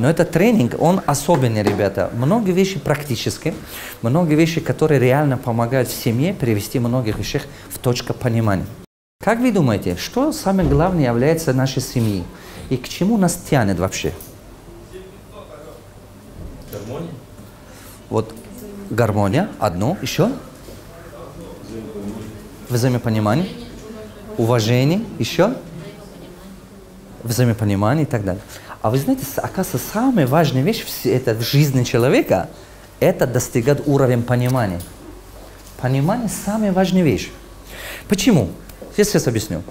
Но этот тренинг, он особенный, ребята. Много вещей практические, много вещей, которые реально помогают в семье привести многих вещей в точку понимания. Как вы думаете, что самое главное является нашей семьей? И к чему нас тянет вообще? Гармония? Вот гармония, одно, еще? Взаимопонимание, уважение, еще? Взаимопонимание и так далее. А вы знаете, оказывается, самая важная вещь это в жизни человека – это достигать уровень понимания. Понимание – самая важная вещь. Почему? Я сейчас объясню.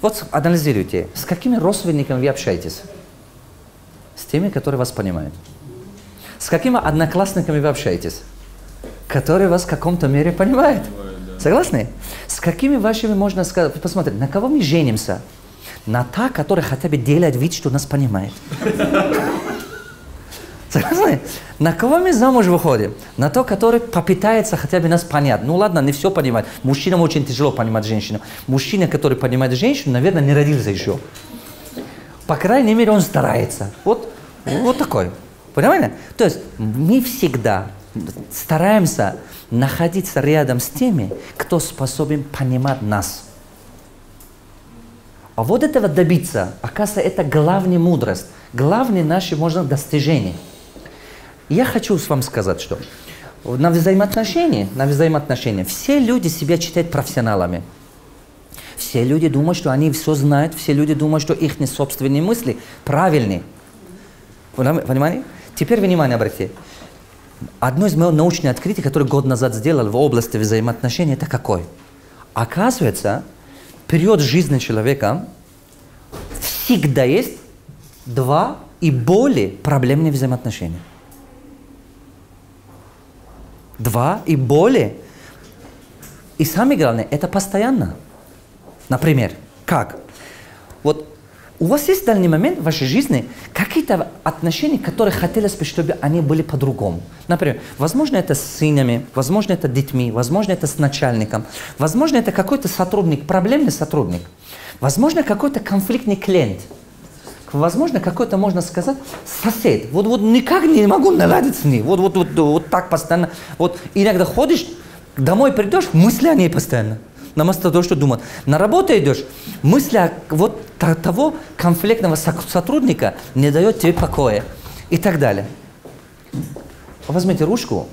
Вот анализируйте, с какими родственниками вы общаетесь? С теми, которые вас понимают. С какими одноклассниками вы общаетесь? Которые вас в каком-то мере понимают. Согласны? С какими вашими можно сказать, посмотрите, на кого мы женимся? На та, которая хотя бы делает вид, что нас понимает. Согласны? На кого мы замуж выходим? На то, который попытается хотя бы нас понять. Ну ладно, не все понимать. Мужчинам очень тяжело понимать женщину. Мужчина, который понимает женщину, наверное, не родился еще. По крайней мере, он старается. Вот, вот такой. Понимаете? То есть мы всегда стараемся находиться рядом с теми, кто способен понимать нас. А вот этого добиться, оказывается, это главная мудрость, главное наше, можно, достижение. Я хочу с вами сказать, что на взаимоотношения, на взаимоотношения все люди себя считают профессионалами. Все люди думают, что они все знают, все люди думают, что их собственные мысли правильные. Понимаете? Теперь внимание обратите. Одно из моих научных открытий, которое год назад сделал в области взаимоотношений, это какое? Оказывается, период жизни человека всегда есть два и более проблемные взаимоотношения. Два и более. И самое главное, это постоянно. Например, как? Вот у вас есть данный момент в вашей жизни какие-то отношения, которые хотелось бы, чтобы они были по-другому. Например, возможно, это с сынами, возможно, это с детьми, возможно, это с начальником, возможно, это какой-то сотрудник, проблемный сотрудник, возможно, какой-то конфликтный клиент, возможно, какой-то, можно сказать, сосед. Вот, вот никак не могу наладить с ней. Вот, вот, вот, вот так постоянно. Вот иногда ходишь, домой придешь, мысли о ней постоянно вместо того, что думать. На работу идешь, мысли о вот того конфликтного сотрудника не дает тебе покоя и так далее. Возьмите ручку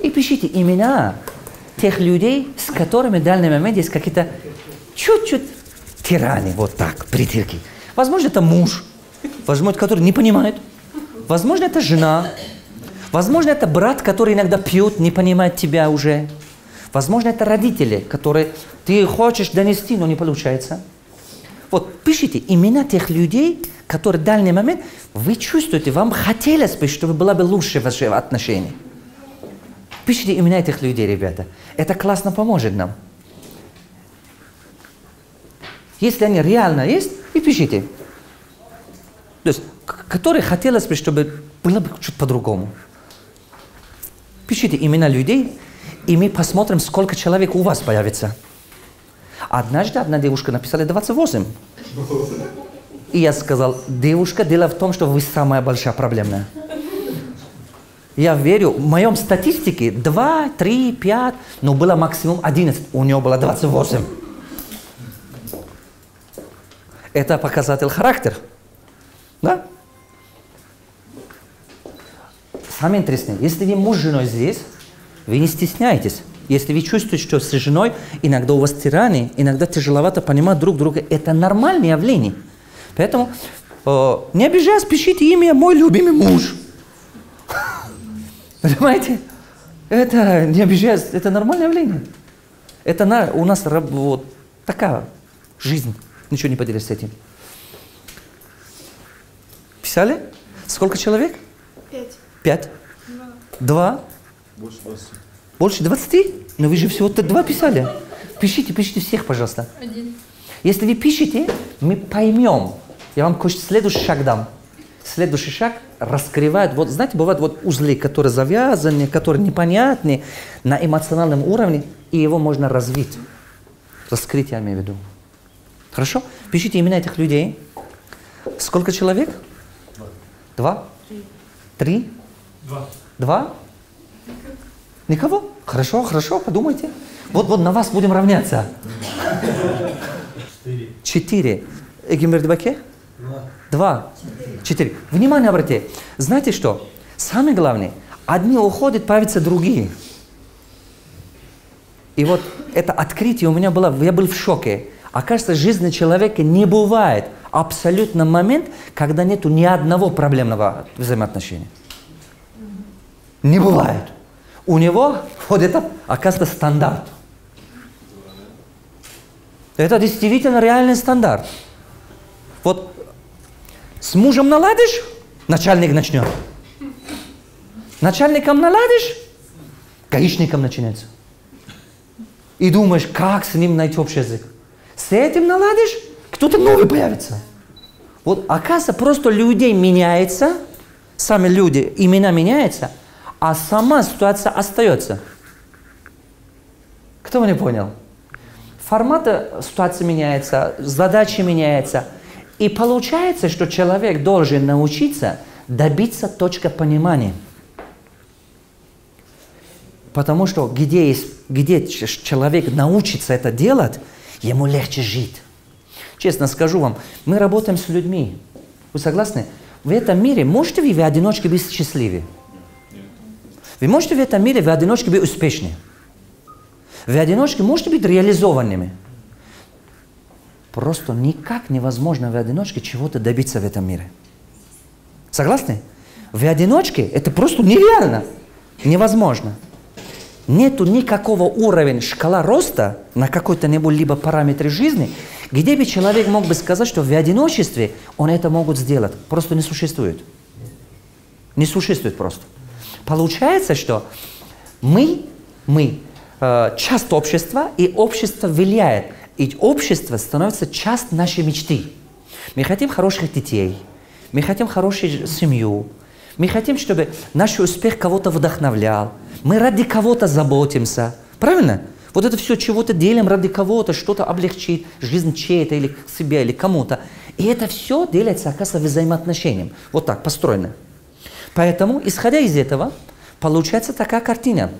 и пишите имена тех людей, с которыми в данный момент есть какие-то чуть-чуть тираны, вот так, притирки. Возможно, это муж, возможно, который не понимает. Возможно, это жена. Возможно, это брат, который иногда пьет, не понимает тебя уже. Возможно, это родители, которые ты хочешь донести, но не получается. Вот пишите имена тех людей, которые в данный момент вы чувствуете, вам хотелось бы, чтобы было бы лучше ваше отношение. Пишите имена этих людей, ребята. Это классно поможет нам. Если они реально есть, и пишите. То есть, которые хотелось бы, чтобы было бы чуть по-другому. Пишите имена людей, и мы посмотрим, сколько человек у вас появится. Однажды одна девушка написала 28. И я сказал, девушка, дело в том, что вы самая большая проблемная. Я верю, в моем статистике 2, 3, 5, но было максимум 11. У нее было 28. Это показатель характера. Да? Самое интересное, если муж с женой здесь, вы не стесняйтесь. Если вы чувствуете, что с женой иногда у вас тираны, иногда тяжеловато понимать друг друга, это нормальное явление. Поэтому э, не обижаясь, пишите имя «Мой любимый муж». Понимаете? Это, не обижаясь, это нормальное явление. Это на, у нас вот, такая жизнь. Ничего не поделишь с этим. Писали? Сколько человек? Пять. Пять? Два. Два? Больше 20. Больше 20? Но вы же всего-то два писали. Пишите, пишите всех, пожалуйста. Один. Если вы пишете, мы поймем. Я вам следующий шаг дам. Следующий шаг раскрывает, вот знаете, бывают вот узлы, которые завязаны, которые непонятны на эмоциональном уровне, и его можно развить. Раскрыть, я имею в виду. Хорошо? Пишите имена этих людей. Сколько человек? Два. Три? Два. Два? Никого? Хорошо, хорошо, подумайте. Вот, вот на вас будем равняться. Четыре. Четыре. Эгембердбаке? Два. Два. Четыре. Внимание обратите. Знаете что? Самое главное, одни уходят, появятся другие. И вот это открытие у меня было, я был в шоке. Оказывается, в жизни человека не бывает абсолютно момент, когда нету ни одного проблемного взаимоотношения. Не бывает. У него вот это, оказывается, стандарт. Это действительно реальный стандарт. Вот с мужем наладишь, начальник начнет. Начальником наладишь, гаишником начинается. И думаешь, как с ним найти общий язык. С этим наладишь, кто-то новый появится. Вот оказывается, просто людей меняется, сами люди, имена меняются, а сама ситуация остается. Кто не понял? Формат ситуации меняется, задачи меняются. И получается, что человек должен научиться добиться точки понимания. Потому что где, есть, где человек научится это делать, ему легче жить. Честно скажу вам, мы работаем с людьми. Вы согласны? В этом мире можете вы в одиночке быть счастливы? Вы можете в этом мире в одиночке быть успешны? В одиночке можете быть реализованными? Просто никак невозможно в одиночке чего-то добиться в этом мире. Согласны? В одиночке это просто нереально. Невозможно. Нету никакого уровня шкала роста на какой-то нибудь либо параметре жизни, где бы человек мог бы сказать, что в одиночестве он это могут сделать. Просто не существует. Не существует просто. Получается, что мы, мы э, часть общества, и общество влияет. И общество становится часть нашей мечты. Мы хотим хороших детей, мы хотим хорошую семью, мы хотим, чтобы наш успех кого-то вдохновлял, мы ради кого-то заботимся. Правильно? Вот это все чего-то делим ради кого-то, что-то облегчить, жизнь чьей-то или себя, или кому-то. И это все делается, оказывается, взаимоотношением. Вот так, построено. Поэтому, исходя из этого, получается такая картина.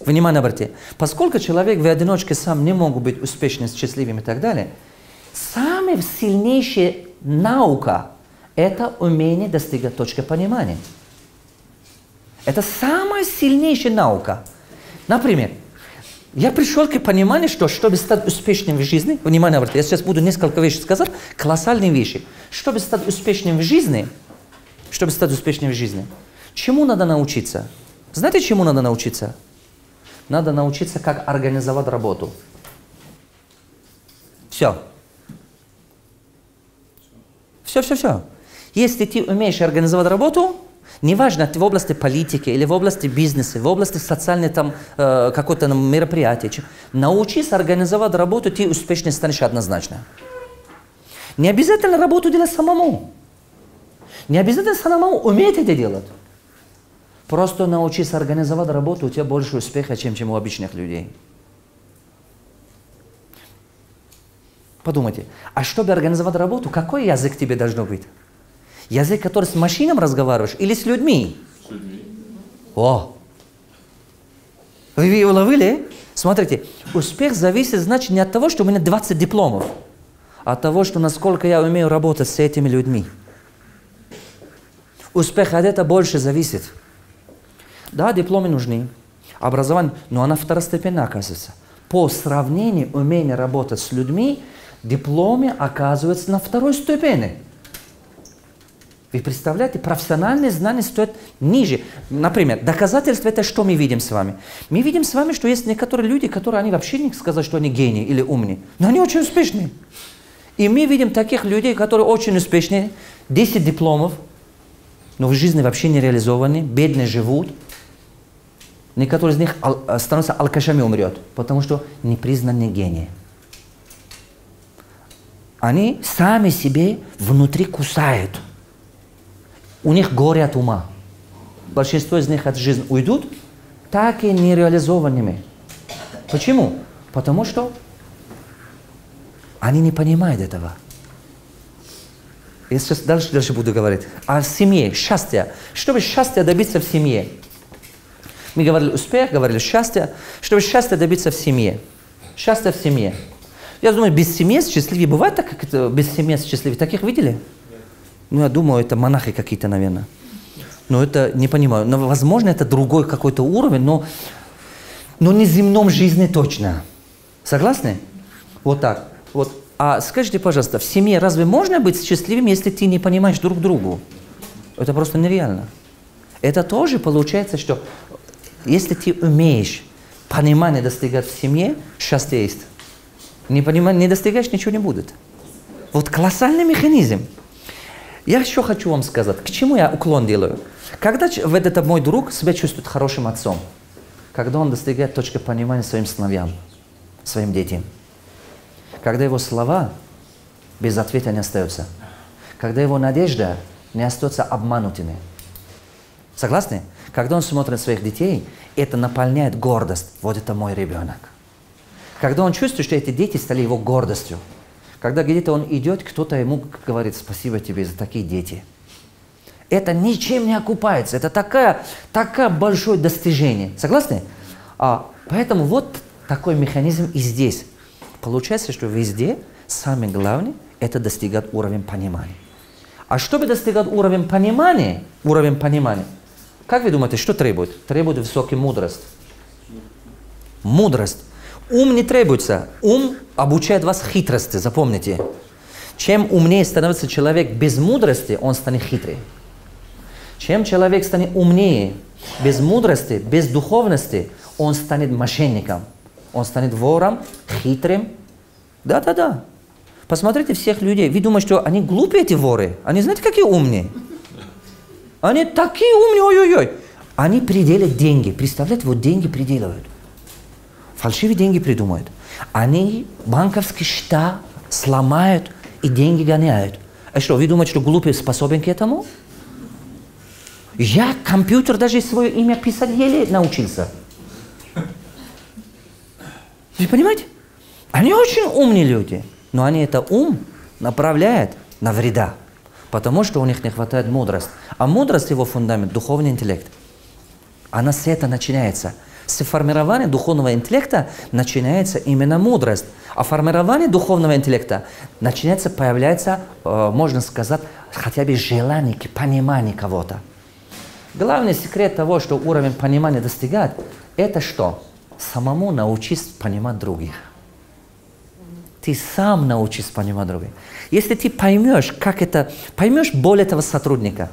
Внимание обратите. Поскольку человек в одиночке сам не мог быть успешным, счастливым и так далее, самая сильнейшая наука – это умение достигать точки понимания. Это самая сильнейшая наука. Например, я пришел к пониманию, что чтобы стать успешным в жизни, внимание обратите, я сейчас буду несколько вещей сказать, колоссальные вещи. Чтобы стать успешным в жизни, чтобы стать успешным в жизни, чему надо научиться? Знаете, чему надо научиться? Надо научиться, как организовать работу. Все. Все, все, все. Если ты умеешь организовать работу, неважно, ты в области политики или в области бизнеса, в области социальной там э, какой-то мероприятия, научись организовать работу, ты успешно станешь однозначно. Не обязательно работу делать самому. Не обязательно самому уметь это делать. Просто научись организовать работу, у тебя больше успеха, чем, чем у обычных людей. Подумайте, а чтобы организовать работу, какой язык тебе должно быть? Язык, который с машином разговариваешь или с людьми? С людьми. О! Вы его ловили? Смотрите, успех зависит, значит, не от того, что у меня 20 дипломов, а от того, что насколько я умею работать с этими людьми. Успех от этого больше зависит. Да, дипломы нужны, образование, но она второстепенная оказывается. По сравнению умения работать с людьми, дипломы оказываются на второй ступени. Вы представляете, профессиональные знания стоят ниже. Например, доказательство это что мы видим с вами? Мы видим с вами, что есть некоторые люди, которые они вообще не сказать, что они гении или умные, но они очень успешные. И мы видим таких людей, которые очень успешные, 10 дипломов, но в жизни вообще не реализованы, бедные живут, Некоторые из них ал- становятся алкашами умрет, потому что не признаны гении. Они сами себе внутри кусают. У них горе от ума. Большинство из них от жизни уйдут, так и нереализованными. Почему? Потому что они не понимают этого. Я сейчас дальше, дальше буду говорить. В семье, счастье. Чтобы счастье добиться в семье. Мы говорили успех, говорили счастье. Чтобы счастье добиться в семье. Счастье в семье. Я думаю, без семьи счастливее. Бывает так, как это без семьи счастливее? Таких видели? Ну, я думаю, это монахи какие-то, наверное. Но это не понимаю. Но, возможно, это другой какой-то уровень, но, но не земном жизни точно. Согласны? Вот так. Вот. А скажите, пожалуйста, в семье разве можно быть счастливым, если ты не понимаешь друг другу? Это просто нереально. Это тоже получается, что если ты умеешь понимание достигать в семье, счастье есть. Не, понимаешь, не достигаешь, ничего не будет. Вот колоссальный механизм. Я еще хочу вам сказать, к чему я уклон делаю. Когда в этот мой друг себя чувствует хорошим отцом, когда он достигает точки понимания своим сыновьям, своим детям, когда его слова без ответа не остаются, когда его надежда не остается обманутыми. Согласны? Когда он смотрит своих детей, это наполняет гордость. Вот это мой ребенок. Когда он чувствует, что эти дети стали его гордостью. Когда где-то он идет, кто-то ему говорит, спасибо тебе за такие дети. Это ничем не окупается. Это такое, такое большое достижение. Согласны? А, поэтому вот такой механизм и здесь. Получается, что везде самое главное – это достигать уровень понимания. А чтобы достигать уровень понимания, уровень понимания, как вы думаете, что требует? Требует высокой мудрость. Мудрость. Ум не требуется. Ум обучает вас хитрости, запомните. Чем умнее становится человек без мудрости, он станет хитрый. Чем человек станет умнее, без мудрости, без духовности, он станет мошенником. Он станет вором, хитрым. Да-да-да. Посмотрите всех людей. Вы думаете, что они глупые, эти воры? Они знаете, какие умные? Они такие умные, ой-ой-ой. Они пределят деньги. Представляете, вот деньги пределывают. Фальшивые деньги придумают. Они банковские счета сломают и деньги гоняют. А что, вы думаете, что глупый способен к этому? Я компьютер даже свое имя писать еле научился. Вы понимаете? Они очень умные люди, но они это ум направляют на вреда, потому что у них не хватает мудрости. А мудрость его фундамент – духовный интеллект. Она с этого начинается. С формирования духовного интеллекта начинается именно мудрость. А формирование духовного интеллекта начинается, появляется, э, можно сказать, хотя бы желание, понимание кого-то. Главный секрет того, что уровень понимания достигает, это что? Самому научись понимать других. Ты сам научись понимать других. Если ты поймешь, как это, поймешь боль этого сотрудника,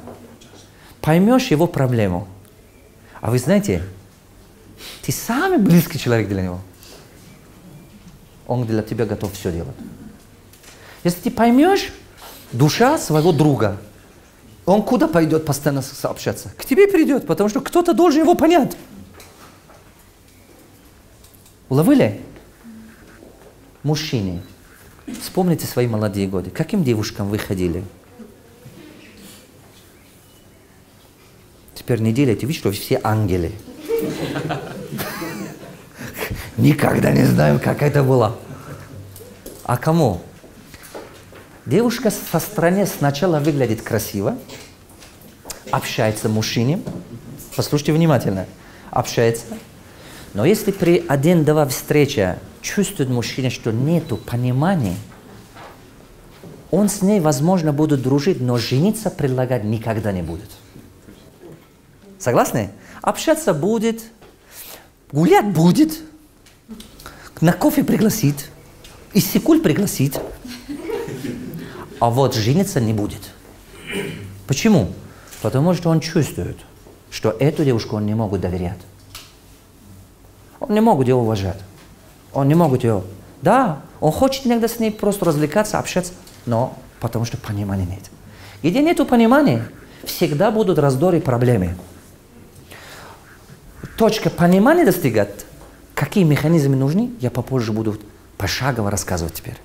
поймешь его проблему, а вы знаете, ты самый близкий человек для него. Он для тебя готов все делать. Если ты поймешь душа своего друга, он куда пойдет постоянно сообщаться? К тебе придет, потому что кто-то должен его понять. Уловили? Мужчине, вспомните свои молодые годы. Каким девушкам вы ходили? Теперь не делайте вид, что все ангелы. Никогда не знаем, как это было. А кому? Девушка со стороны сначала выглядит красиво, общается с мужчиной, послушайте внимательно, общается, но если при один-два встречи чувствует мужчина, что нету понимания, он с ней, возможно, будет дружить, но жениться предлагать никогда не будет. Согласны? Общаться будет, гулять будет, на кофе пригласит, и секуль пригласит, а вот жениться не будет. Почему? Потому что он чувствует, что эту девушку он не могут доверять. Он не могут ее уважать. Он не могут ее... Да, он хочет иногда с ней просто развлекаться, общаться, но потому что понимания нет. Где нет понимания, всегда будут раздоры и проблемы. Точка понимания достигать, какие механизмы нужны, я попозже буду пошагово рассказывать теперь.